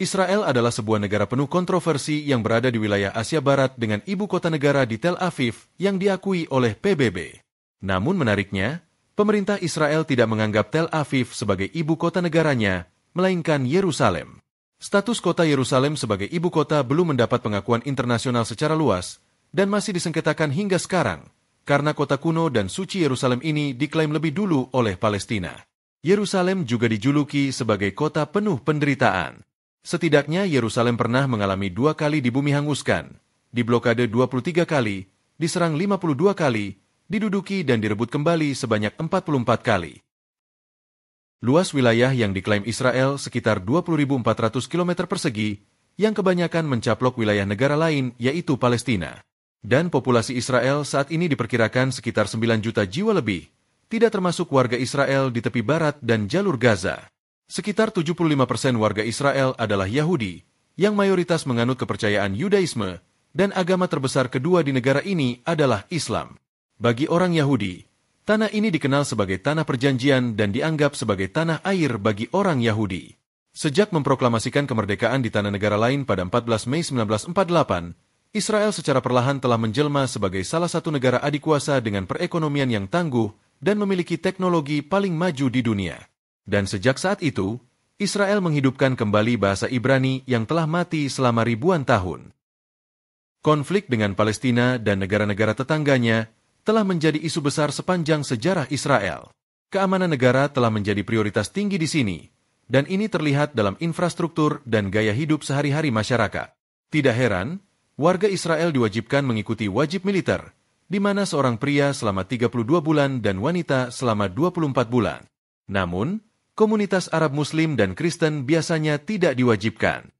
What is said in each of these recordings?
Israel adalah sebuah negara penuh kontroversi yang berada di wilayah Asia Barat dengan ibu kota negara di Tel Aviv yang diakui oleh PBB. Namun menariknya, pemerintah Israel tidak menganggap Tel Aviv sebagai ibu kota negaranya, melainkan Yerusalem. Status kota Yerusalem sebagai ibu kota belum mendapat pengakuan internasional secara luas dan masih disengketakan hingga sekarang, karena kota kuno dan suci Yerusalem ini diklaim lebih dulu oleh Palestina. Yerusalem juga dijuluki sebagai kota penuh penderitaan. Setidaknya Yerusalem pernah mengalami dua kali dibumi hanguskan, diblokade 23 kali, diserang 52 kali, diduduki dan direbut kembali sebanyak 44 kali. Luas wilayah yang diklaim Israel sekitar 20.400 km persegi, yang kebanyakan mencaplok wilayah negara lain yaitu Palestina. Dan populasi Israel saat ini diperkirakan sekitar 9 juta jiwa lebih, tidak termasuk warga Israel di tepi barat dan jalur Gaza. Sekitar 75% warga Israel adalah Yahudi, yang mayoritas menganut kepercayaan Yudaisme, dan agama terbesar kedua di negara ini adalah Islam. Bagi orang Yahudi, tanah ini dikenal sebagai tanah perjanjian dan dianggap sebagai tanah air bagi orang Yahudi. Sejak memproklamasikan kemerdekaan di tanah negara lain pada 14 Mei 1948, Israel secara perlahan telah menjelma sebagai salah satu negara adikuasa dengan perekonomian yang tangguh dan memiliki teknologi paling maju di dunia. Dan sejak saat itu, Israel menghidupkan kembali bahasa Ibrani yang telah mati selama ribuan tahun. Konflik dengan Palestina dan negara-negara tetangganya telah menjadi isu besar sepanjang sejarah Israel. Keamanan negara telah menjadi prioritas tinggi di sini, dan ini terlihat dalam infrastruktur dan gaya hidup sehari-hari masyarakat. Tidak heran, warga Israel diwajibkan mengikuti wajib militer, di mana seorang pria selama 32 bulan dan wanita selama 24 bulan. Namun, komunitas Arab Muslim dan Kristen biasanya tidak diwajibkan.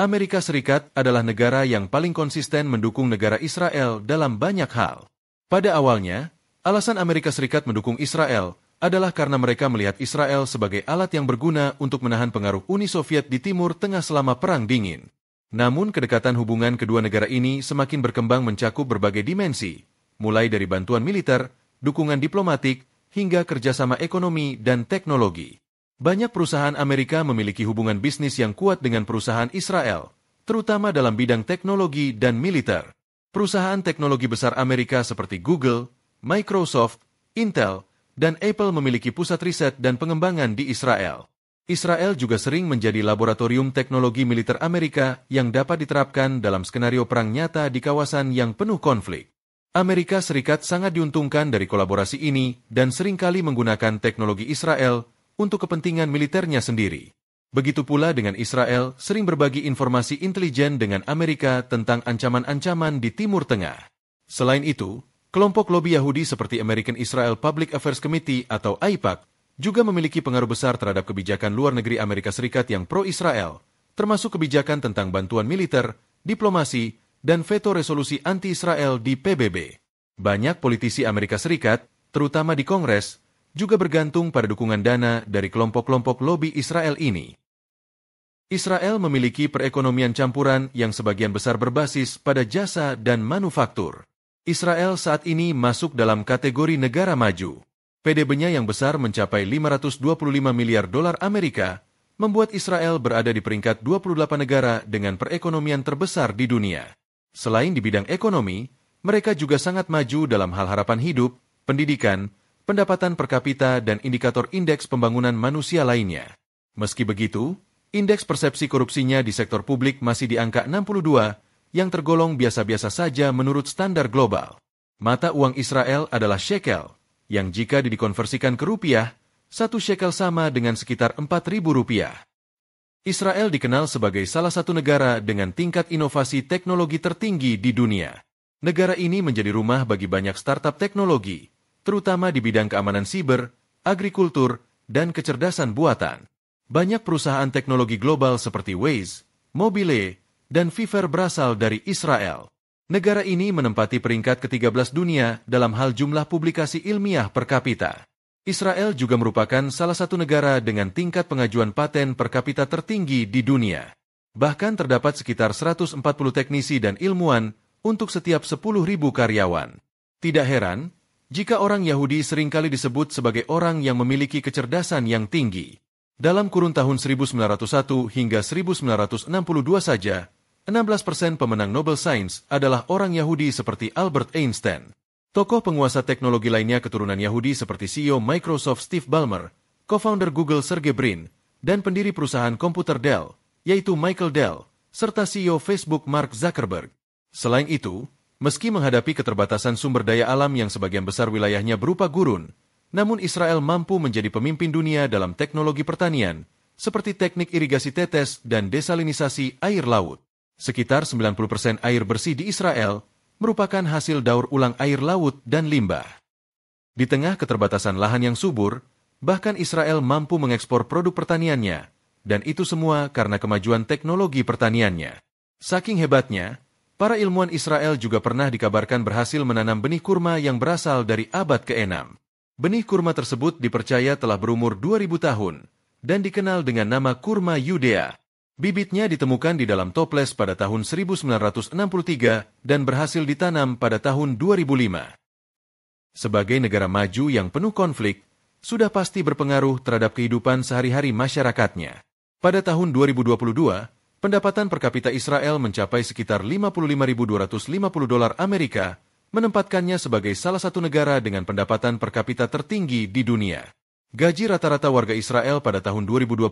Amerika Serikat adalah negara yang paling konsisten mendukung negara Israel dalam banyak hal. Pada awalnya, alasan Amerika Serikat mendukung Israel adalah karena mereka melihat Israel sebagai alat yang berguna untuk menahan pengaruh Uni Soviet di Timur Tengah selama Perang Dingin. Namun kedekatan hubungan kedua negara ini semakin berkembang mencakup berbagai dimensi, mulai dari bantuan militer, dukungan diplomatik, hingga kerjasama ekonomi dan teknologi. Banyak perusahaan Amerika memiliki hubungan bisnis yang kuat dengan perusahaan Israel, terutama dalam bidang teknologi dan militer. Perusahaan teknologi besar Amerika seperti Google, Microsoft, Intel, dan Apple memiliki pusat riset dan pengembangan di Israel. Israel juga sering menjadi laboratorium teknologi militer Amerika yang dapat diterapkan dalam skenario perang nyata di kawasan yang penuh konflik. Amerika Serikat sangat diuntungkan dari kolaborasi ini dan sering kali menggunakan teknologi Israel untuk kepentingan militernya sendiri. Begitu pula dengan Israel sering berbagi informasi intelijen dengan Amerika tentang ancaman-ancaman di Timur Tengah. Selain itu, kelompok lobi Yahudi seperti American Israel Public Affairs Committee atau AIPAC juga memiliki pengaruh besar terhadap kebijakan luar negeri Amerika Serikat yang pro-Israel, termasuk kebijakan tentang bantuan militer, diplomasi, dan veto resolusi anti-Israel di PBB. Banyak politisi Amerika Serikat, terutama di Kongres, juga bergantung pada dukungan dana dari kelompok-kelompok lobi Israel ini. Israel memiliki perekonomian campuran yang sebagian besar berbasis pada jasa dan manufaktur. Israel saat ini masuk dalam kategori negara maju. PDB-nya yang besar mencapai 525 miliar dolar Amerika, membuat Israel berada di peringkat 28 negara dengan perekonomian terbesar di dunia. Selain di bidang ekonomi, mereka juga sangat maju dalam hal harapan hidup, pendidikan, pendapatan per kapita, dan indikator indeks pembangunan manusia lainnya. Meski begitu, indeks persepsi korupsinya di sektor publik masih di angka 62, yang tergolong biasa-biasa saja menurut standar global. Mata uang Israel adalah shekel, yang jika dikonversikan ke rupiah, satu shekel sama dengan sekitar 4.000 rupiah. Israel dikenal sebagai salah satu negara dengan tingkat inovasi teknologi tertinggi di dunia. Negara ini menjadi rumah bagi banyak startup teknologi, terutama di bidang keamanan siber, agrikultur, dan kecerdasan buatan. Banyak perusahaan teknologi global seperti Waze, Mobile, dan Fiverr berasal dari Israel. Negara ini menempati peringkat ke-13 dunia dalam hal jumlah publikasi ilmiah per kapita. Israel juga merupakan salah satu negara dengan tingkat pengajuan paten per kapita tertinggi di dunia. Bahkan terdapat sekitar 140 teknisi dan ilmuwan untuk setiap 10.000 karyawan. Tidak heran, jika orang Yahudi sering kali disebut sebagai orang yang memiliki kecerdasan yang tinggi. Dalam kurun tahun 1901 hingga 1962 saja, 16 persen pemenang Nobel Science adalah orang Yahudi seperti Albert Einstein. Tokoh penguasa teknologi lainnya keturunan Yahudi seperti CEO Microsoft Steve Ballmer, co-founder Google Sergey Brin, dan pendiri perusahaan komputer Dell, yaitu Michael Dell, serta CEO Facebook Mark Zuckerberg. Selain itu, meski menghadapi keterbatasan sumber daya alam yang sebagian besar wilayahnya berupa gurun, namun Israel mampu menjadi pemimpin dunia dalam teknologi pertanian, seperti teknik irigasi tetes dan desalinisasi air laut. Sekitar 90% air bersih di Israel merupakan hasil daur ulang air laut dan limbah. Di tengah keterbatasan lahan yang subur, bahkan Israel mampu mengekspor produk pertaniannya, dan itu semua karena kemajuan teknologi pertaniannya. Saking hebatnya, para ilmuwan Israel juga pernah dikabarkan berhasil menanam benih kurma yang berasal dari abad ke-6. Benih kurma tersebut dipercaya telah berumur 2000 tahun, dan dikenal dengan nama kurma Yudea. Bibitnya ditemukan di dalam toples pada tahun 1963 dan berhasil ditanam pada tahun 2005. Sebagai negara maju yang penuh konflik, sudah pasti berpengaruh terhadap kehidupan sehari-hari masyarakatnya. Pada tahun 2022, pendapatan per kapita Israel mencapai sekitar 55.250 dolar Amerika, menempatkannya sebagai salah satu negara dengan pendapatan per kapita tertinggi di dunia. Gaji rata-rata warga Israel pada tahun 2023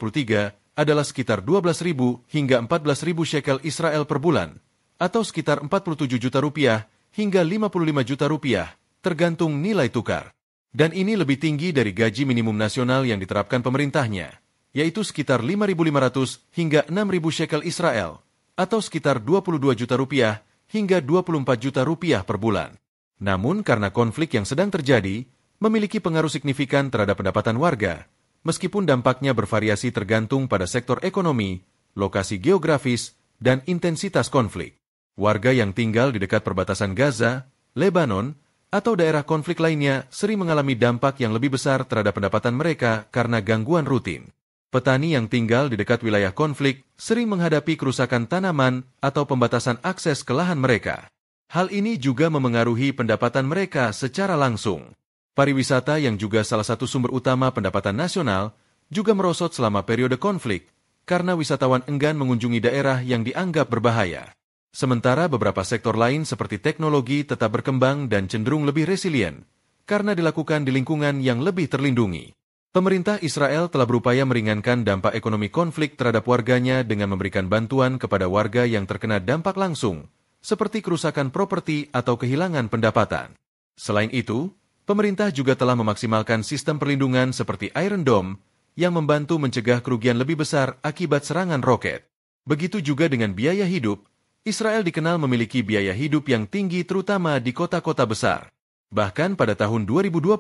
adalah sekitar 12.000 hingga 14.000 shekel Israel per bulan, atau sekitar 47 juta rupiah hingga 55 juta rupiah, tergantung nilai tukar. Dan ini lebih tinggi dari gaji minimum nasional yang diterapkan pemerintahnya, yaitu sekitar 5.500 hingga 6.000 shekel Israel, atau sekitar 22 juta rupiah hingga 24 juta rupiah per bulan. Namun karena konflik yang sedang terjadi, memiliki pengaruh signifikan terhadap pendapatan warga, meskipun dampaknya bervariasi tergantung pada sektor ekonomi, lokasi geografis, dan intensitas konflik. Warga yang tinggal di dekat perbatasan Gaza, Lebanon, atau daerah konflik lainnya sering mengalami dampak yang lebih besar terhadap pendapatan mereka karena gangguan rutin. Petani yang tinggal di dekat wilayah konflik sering menghadapi kerusakan tanaman atau pembatasan akses ke lahan mereka. Hal ini juga memengaruhi pendapatan mereka secara langsung. Pariwisata yang juga salah satu sumber utama pendapatan nasional juga merosot selama periode konflik karena wisatawan enggan mengunjungi daerah yang dianggap berbahaya. Sementara beberapa sektor lain seperti teknologi tetap berkembang dan cenderung lebih resilient karena dilakukan di lingkungan yang lebih terlindungi. Pemerintah Israel telah berupaya meringankan dampak ekonomi konflik terhadap warganya dengan memberikan bantuan kepada warga yang terkena dampak langsung, seperti kerusakan properti atau kehilangan pendapatan. Selain itu, Pemerintah juga telah memaksimalkan sistem perlindungan seperti Iron Dome yang membantu mencegah kerugian lebih besar akibat serangan roket. Begitu juga dengan biaya hidup, Israel dikenal memiliki biaya hidup yang tinggi terutama di kota-kota besar. Bahkan pada tahun 2020,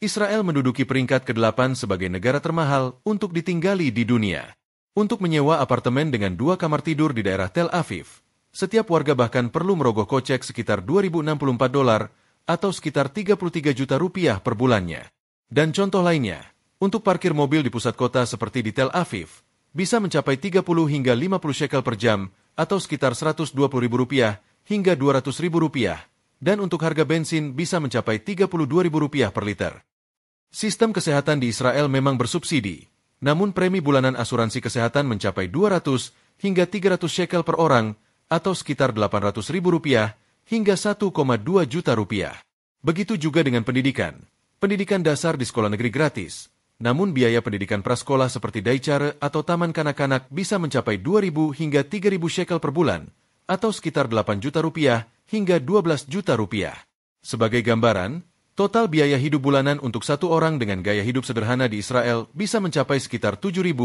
Israel menduduki peringkat ke-8 sebagai negara termahal untuk ditinggali di dunia. Untuk menyewa apartemen dengan dua kamar tidur di daerah Tel Aviv, setiap warga bahkan perlu merogoh kocek sekitar 2.064 dolar atau sekitar 33 juta rupiah per bulannya. Dan contoh lainnya, untuk parkir mobil di pusat kota seperti di Tel Aviv, bisa mencapai 30 hingga 50 shekel per jam atau sekitar 120 ribu rupiah hingga 200 ribu rupiah, dan untuk harga bensin bisa mencapai 32 ribu rupiah per liter. Sistem kesehatan di Israel memang bersubsidi, namun premi bulanan asuransi kesehatan mencapai 200 hingga 300 shekel per orang atau sekitar 800 ribu rupiah hingga 1,2 juta rupiah. Begitu juga dengan pendidikan. Pendidikan dasar di sekolah negeri gratis, namun biaya pendidikan prasekolah seperti Daichare atau taman kanak-kanak bisa mencapai 2.000 hingga 3.000 shekel per bulan, atau sekitar 8 juta rupiah hingga 12 juta rupiah. Sebagai gambaran, total biaya hidup bulanan untuk satu orang dengan gaya hidup sederhana di Israel bisa mencapai sekitar 7.000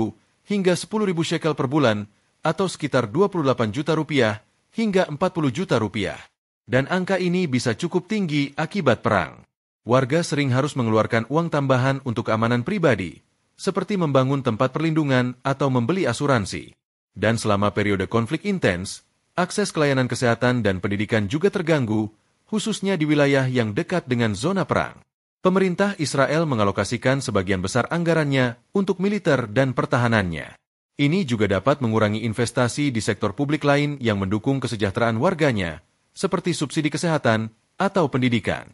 hingga 10.000 shekel per bulan, atau sekitar 28 juta rupiah hingga 40 juta rupiah dan angka ini bisa cukup tinggi akibat perang. Warga sering harus mengeluarkan uang tambahan untuk keamanan pribadi, seperti membangun tempat perlindungan atau membeli asuransi. Dan selama periode konflik intens, akses ke layanan kesehatan dan pendidikan juga terganggu, khususnya di wilayah yang dekat dengan zona perang. Pemerintah Israel mengalokasikan sebagian besar anggarannya untuk militer dan pertahanannya. Ini juga dapat mengurangi investasi di sektor publik lain yang mendukung kesejahteraan warganya, seperti subsidi kesehatan atau pendidikan.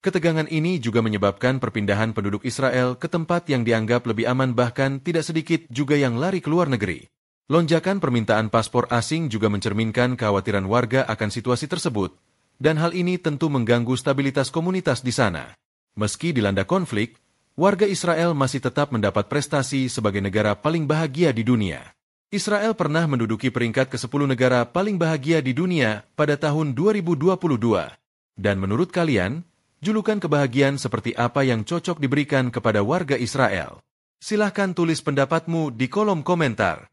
Ketegangan ini juga menyebabkan perpindahan penduduk Israel ke tempat yang dianggap lebih aman bahkan tidak sedikit juga yang lari ke luar negeri. Lonjakan permintaan paspor asing juga mencerminkan kekhawatiran warga akan situasi tersebut, dan hal ini tentu mengganggu stabilitas komunitas di sana. Meski dilanda konflik, warga Israel masih tetap mendapat prestasi sebagai negara paling bahagia di dunia. Israel pernah menduduki peringkat ke-10 negara paling bahagia di dunia pada tahun 2022. Dan menurut kalian, Julukan kebahagiaan seperti apa yang cocok diberikan kepada warga Israel? Silahkan tulis pendapatmu di kolom komentar.